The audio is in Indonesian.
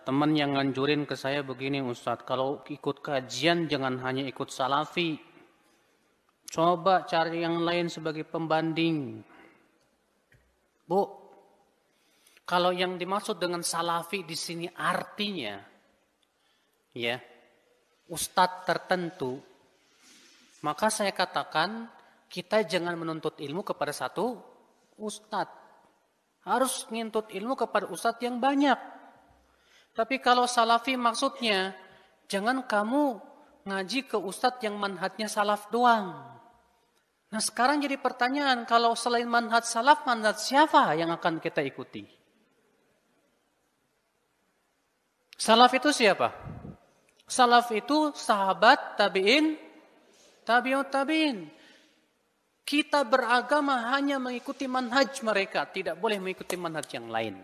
teman yang nganjurin ke saya begini Ustadz, kalau ikut kajian jangan hanya ikut salafi. Coba cari yang lain sebagai pembanding. Bu, kalau yang dimaksud dengan salafi di sini artinya, ya, ustadz tertentu, maka saya katakan kita jangan menuntut ilmu kepada satu ustadz. Harus ngintut ilmu kepada ustadz yang banyak. Tapi kalau salafi maksudnya, jangan kamu ngaji ke ustadz yang manhajnya salaf doang. Nah sekarang jadi pertanyaan, kalau selain manhaj salaf, manhaj siapa yang akan kita ikuti? Salaf itu siapa? Salaf itu sahabat, tabi'in, tabi'ut tabi'in. Kita beragama hanya mengikuti manhaj mereka, tidak boleh mengikuti manhaj yang lain.